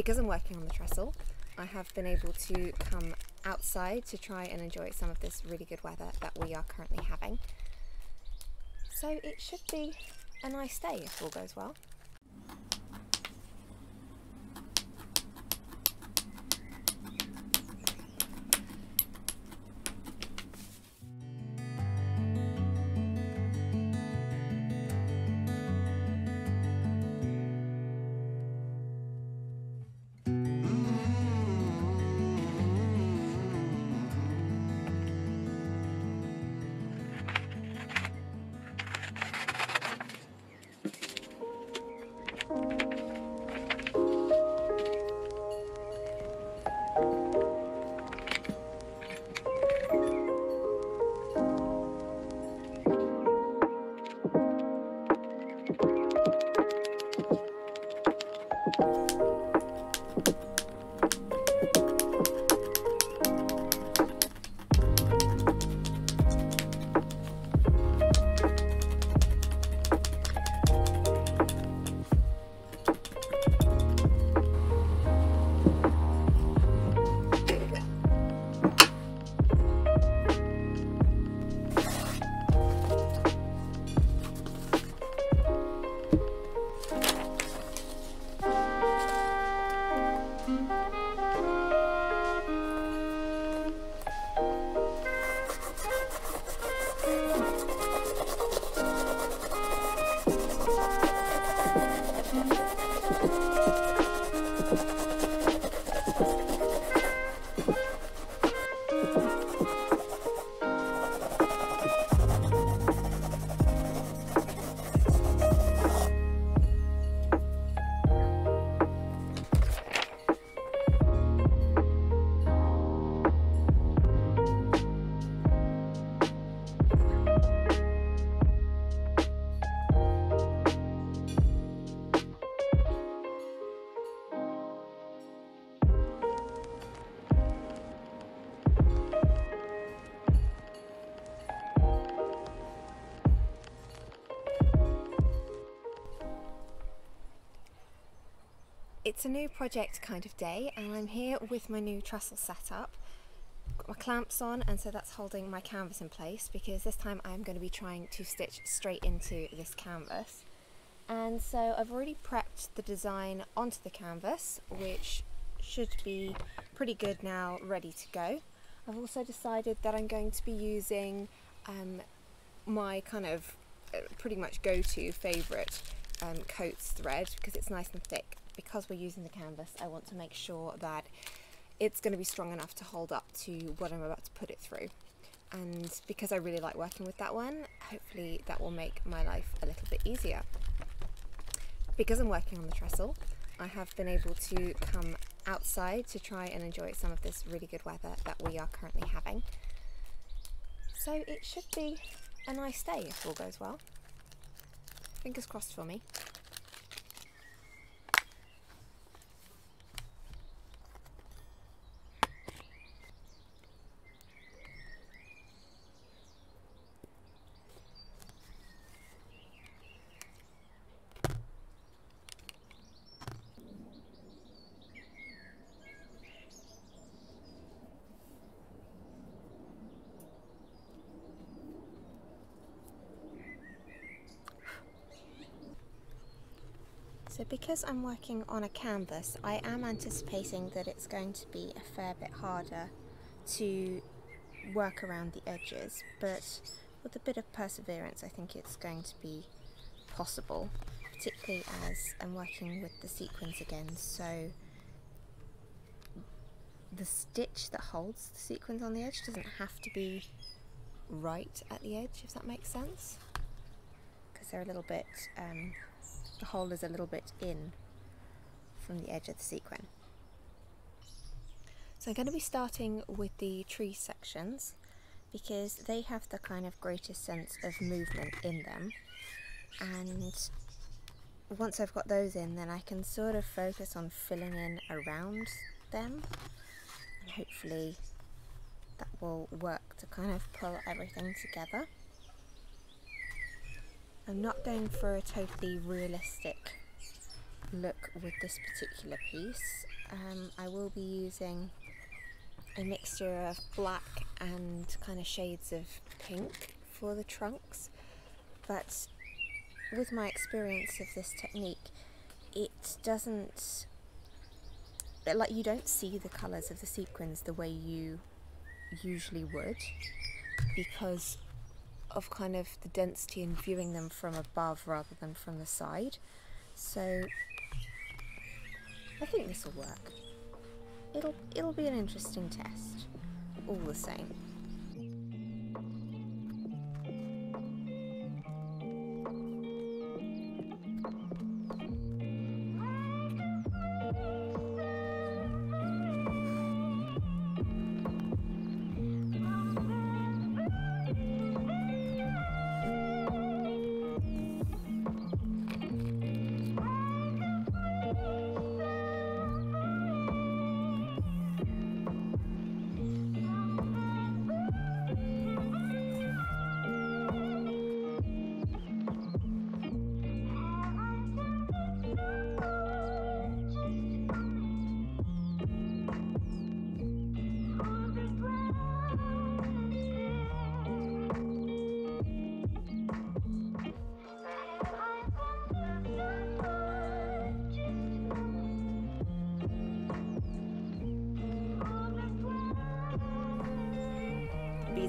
because I'm working on the trestle, I have been able to come outside to try and enjoy some of this really good weather that we are currently having. So it should be a nice day if all goes well. It's a new project kind of day and I'm here with my new trestle setup. Got my clamps on and so that's holding my canvas in place because this time I'm going to be trying to stitch straight into this canvas. And so I've already prepped the design onto the canvas which should be pretty good now, ready to go. I've also decided that I'm going to be using um, my kind of uh, pretty much go-to favourite um, coats thread because it's nice and thick because we're using the canvas, I want to make sure that it's going to be strong enough to hold up to what I'm about to put it through. And because I really like working with that one, hopefully that will make my life a little bit easier. Because I'm working on the trestle, I have been able to come outside to try and enjoy some of this really good weather that we are currently having. So it should be a nice day if all goes well. Fingers crossed for me. So because I'm working on a canvas, I am anticipating that it's going to be a fair bit harder to work around the edges, but with a bit of perseverance I think it's going to be possible, particularly as I'm working with the sequins again, so the stitch that holds the sequins on the edge doesn't have to be right at the edge, if that makes sense, because they're a little bit um, the hole is a little bit in from the edge of the sequin. So I'm going to be starting with the tree sections because they have the kind of greatest sense of movement in them and once I've got those in then I can sort of focus on filling in around them and hopefully that will work to kind of pull everything together. I'm not going for a totally realistic look with this particular piece. um, I will be using a mixture of black and kind of shades of pink for the trunks but with my experience of this technique it doesn't like you don't see the colours of the sequins the way you usually would because of kind of the density and viewing them from above rather than from the side. So I think this will work. It'll it'll be an interesting test. All the same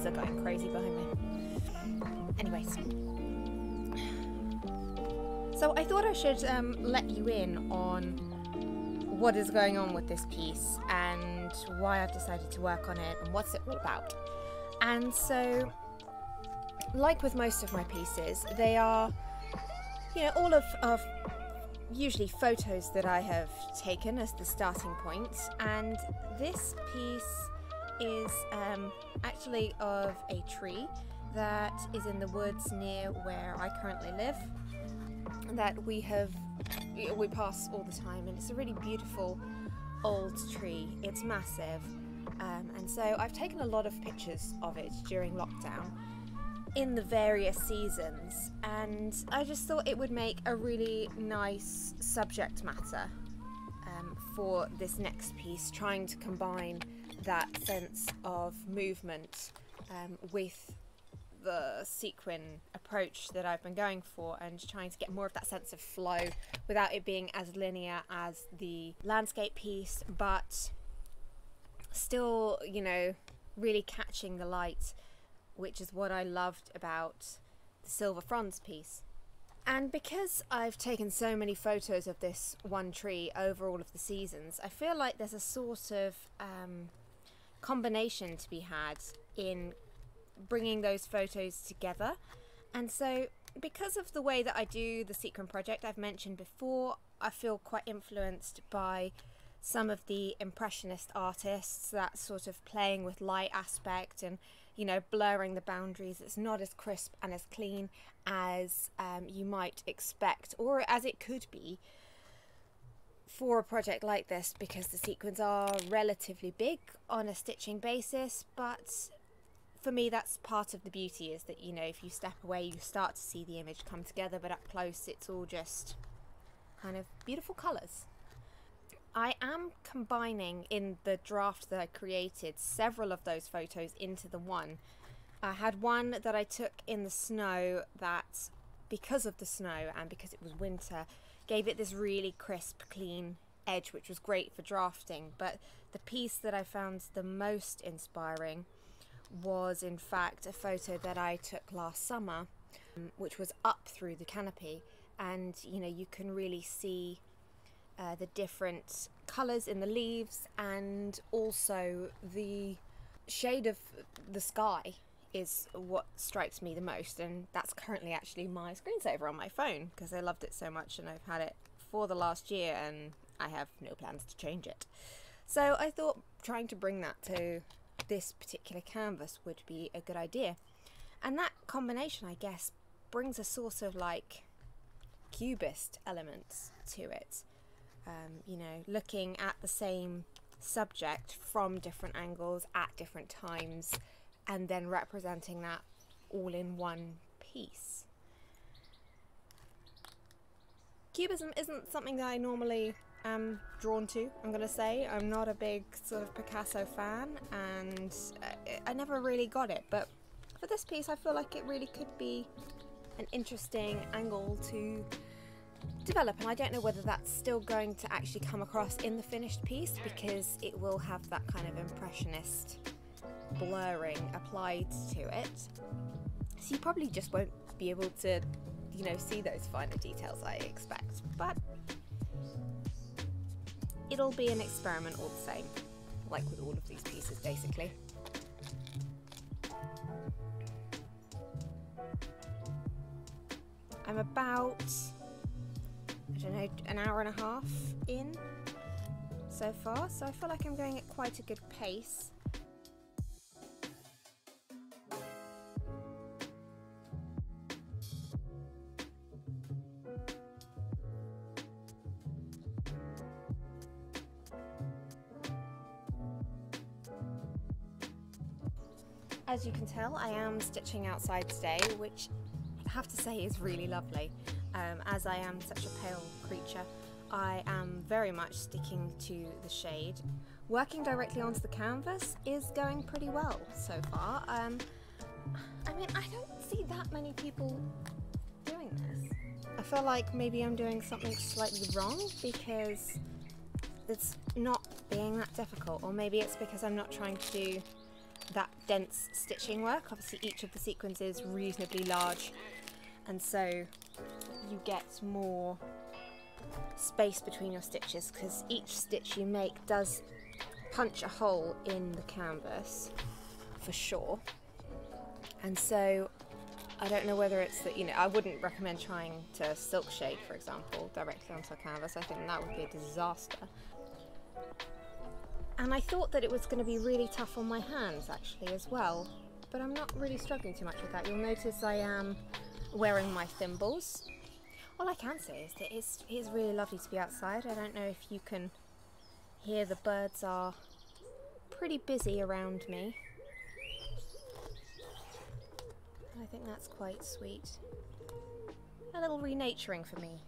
are going crazy behind me. Anyways. So I thought I should um, let you in on what is going on with this piece and why I've decided to work on it and what's it all about. And so, like with most of my pieces, they are, you know, all of, of usually photos that I have taken as the starting point. And this piece is um, actually of a tree that is in the woods near where I currently live that we have we pass all the time and it's a really beautiful old tree. It's massive um, and so I've taken a lot of pictures of it during lockdown in the various seasons and I just thought it would make a really nice subject matter um, for this next piece trying to combine that sense of movement um, with the sequin approach that I've been going for and trying to get more of that sense of flow without it being as linear as the landscape piece, but still, you know, really catching the light, which is what I loved about the Silver Fronds piece. And because I've taken so many photos of this one tree over all of the seasons, I feel like there's a sort of um, combination to be had in bringing those photos together. And so, because of the way that I do the Sequin project, I've mentioned before, I feel quite influenced by some of the impressionist artists that sort of playing with light aspect and you know blurring the boundaries it's not as crisp and as clean as um, you might expect or as it could be for a project like this because the sequins are relatively big on a stitching basis but for me that's part of the beauty is that you know if you step away you start to see the image come together but up close it's all just kind of beautiful colours. I am combining in the draft that I created several of those photos into the one. I had one that I took in the snow that because of the snow and because it was winter gave it this really crisp, clean edge, which was great for drafting. But the piece that I found the most inspiring was, in fact, a photo that I took last summer, um, which was up through the canopy. And you know, you can really see uh, the different colours in the leaves and also the shade of the sky is what strikes me the most, and that's currently actually my screensaver on my phone because I loved it so much and I've had it for the last year and I have no plans to change it. So I thought trying to bring that to this particular canvas would be a good idea. And that combination, I guess, brings a sort of like cubist elements to it. Um, you know, looking at the same subject from different angles at different times and then representing that all in one piece. Cubism isn't something that I normally am drawn to. I'm gonna say I'm not a big sort of Picasso fan, and I, I never really got it. But for this piece, I feel like it really could be an interesting angle to develop and I don't know whether that's still going to actually come across in the finished piece because it will have that kind of impressionist blurring applied to it so you probably just won't be able to you know see those finer details I expect but it'll be an experiment all the same like with all of these pieces basically I'm about I don't know, an hour and a half in so far, so I feel like I'm going at quite a good pace. As you can tell, I am stitching outside today, which I have to say is really lovely. Um, as I am such a pale creature, I am very much sticking to the shade. Working directly onto the canvas is going pretty well so far. Um, I mean, I don't see that many people doing this. I feel like maybe I'm doing something slightly wrong because it's not being that difficult, or maybe it's because I'm not trying to do that dense stitching work. Obviously, each of the sequins is reasonably large, and so you get more space between your stitches because each stitch you make does punch a hole in the canvas for sure. And so I don't know whether it's that you know I wouldn't recommend trying to silk shade for example directly onto a canvas. I think that would be a disaster and I thought that it was going to be really tough on my hands actually as well but I'm not really struggling too much with that you'll notice I am wearing my thimbles all I can say is that it's, it's really lovely to be outside. I don't know if you can hear the birds are pretty busy around me. I think that's quite sweet. A little renaturing for me.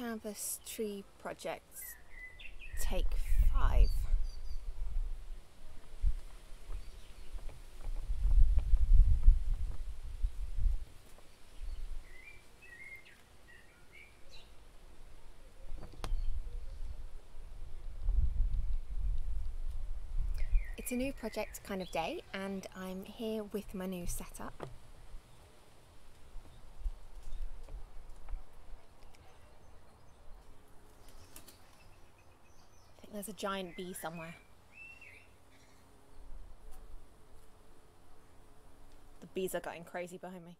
Canvas tree projects take five. It's a new project kind of day and I'm here with my new setup. There's a giant bee somewhere. The bees are going crazy behind me.